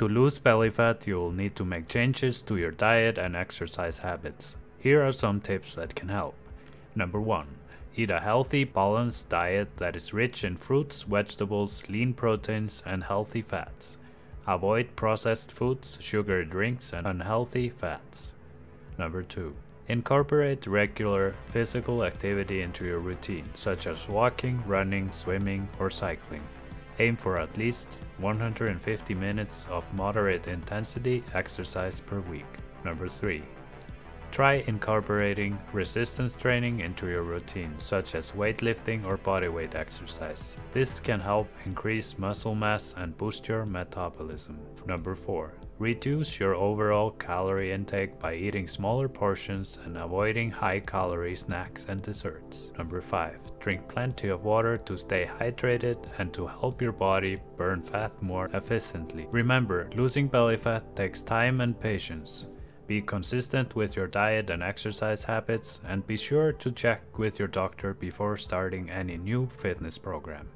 To lose belly fat, you will need to make changes to your diet and exercise habits. Here are some tips that can help. Number 1. Eat a healthy, balanced diet that is rich in fruits, vegetables, lean proteins, and healthy fats. Avoid processed foods, sugary drinks, and unhealthy fats. Number 2. Incorporate regular physical activity into your routine, such as walking, running, swimming, or cycling. Aim for at least 150 minutes of moderate intensity exercise per week. Number 3. Try incorporating resistance training into your routine, such as weightlifting or bodyweight exercise. This can help increase muscle mass and boost your metabolism. Number 4. Reduce your overall calorie intake by eating smaller portions and avoiding high calorie snacks and desserts. Number 5. Drink plenty of water to stay hydrated and to help your body burn fat more efficiently. Remember, losing belly fat takes time and patience. Be consistent with your diet and exercise habits and be sure to check with your doctor before starting any new fitness program.